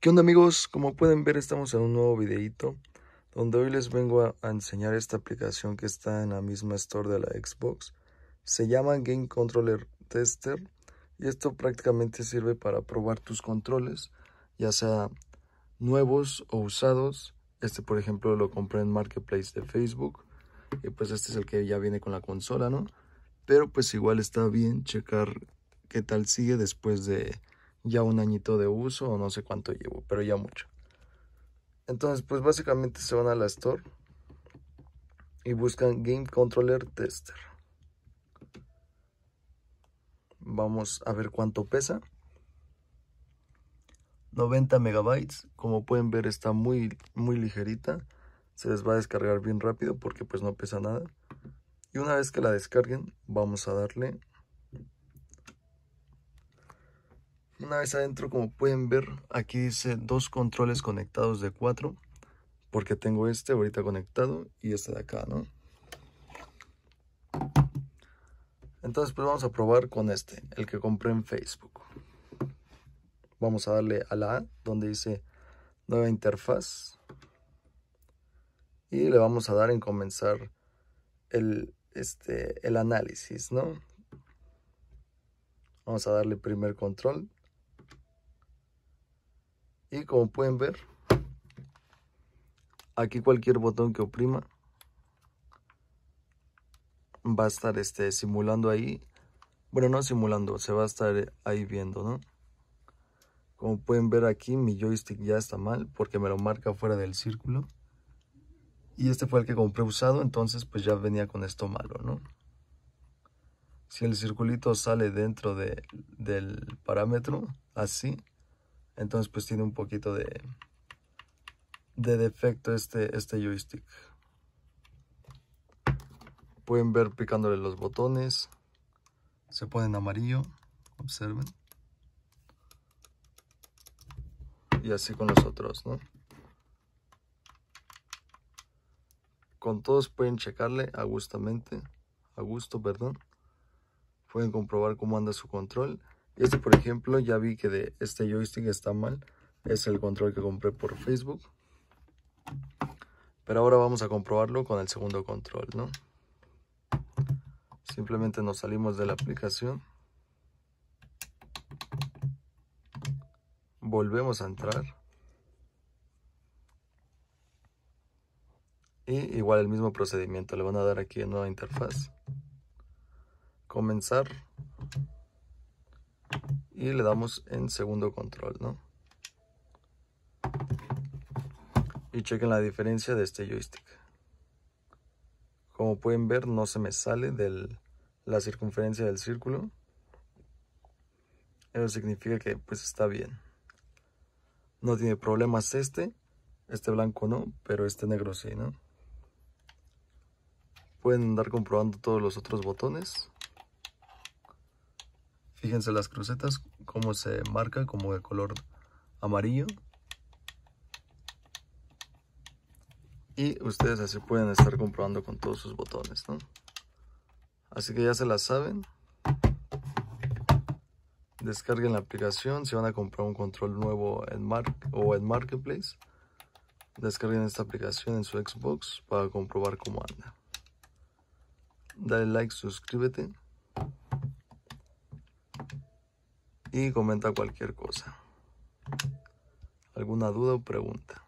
¿Qué onda amigos? Como pueden ver estamos en un nuevo videito donde hoy les vengo a, enseñar esta aplicación que está en la misma store de la Xbox. Se llama Game Controller Tester y esto prácticamente sirve para probar tus controles, ya sea nuevos o usados. Este por ejemplo lo compré en Marketplace de Facebook y pues este es el que ya viene con la consola, ¿no? Pero pues igual está bien checar qué tal sigue después de ya un añito de uso o no sé cuánto llevo, pero ya mucho. Entonces, pues básicamente se van a la store y buscan Game Controller Tester. Vamos a ver cuánto pesa. 90 megabytes, como pueden ver está muy, muy ligerita. Se les va a descargar bien rápido porque pues no pesa nada. Y una vez que la descarguen, vamos a darle Una vez adentro, como pueden ver, aquí dice dos controles conectados de cuatro. Porque tengo este ahorita conectado y este de acá, ¿no? Entonces, pues vamos a probar con este, el que compré en Facebook. Vamos a darle a la A, donde dice nueva interfaz. Y le vamos a dar en comenzar el, este, el análisis, ¿no? Vamos a darle primer control y como pueden ver aquí cualquier botón que oprima va a estar este simulando ahí. Bueno no simulando se va a estar ahí viendo no como pueden ver aquí mi joystick ya está mal porque me lo marca fuera del círculo. Y este fue el que compré usado entonces pues ya venía con esto malo no si el circulito sale dentro de, del parámetro así entonces pues tiene un poquito de, de defecto este, este joystick. Pueden ver picándole los botones. Se ponen amarillo. Observen. Y así con los otros, ¿no? Con todos pueden checarle a gustamente. A gusto, perdón. Pueden comprobar cómo anda su control. Este, por ejemplo, ya vi que de este joystick está mal. Es el control que compré por Facebook. Pero ahora vamos a comprobarlo con el segundo control, ¿no? Simplemente nos salimos de la aplicación. Volvemos a entrar. Y igual el mismo procedimiento. Le van a dar aquí en nueva interfaz. Comenzar y le damos en segundo control, ¿no? Y chequen la diferencia de este joystick. Como pueden ver, no se me sale de la circunferencia del círculo. Eso significa que pues está bien. No tiene problemas este. Este blanco no, pero este negro sí, ¿no? Pueden andar comprobando todos los otros botones. Fíjense las crucetas, cómo se marca como de color amarillo. Y ustedes así pueden estar comprobando con todos sus botones, ¿no? Así que ya se las saben. Descarguen la aplicación si van a comprar un control nuevo en Mark o en Marketplace. Descarguen esta aplicación en su Xbox para comprobar cómo anda. Dale like, suscríbete y comenta cualquier cosa. ¿Alguna duda o pregunta?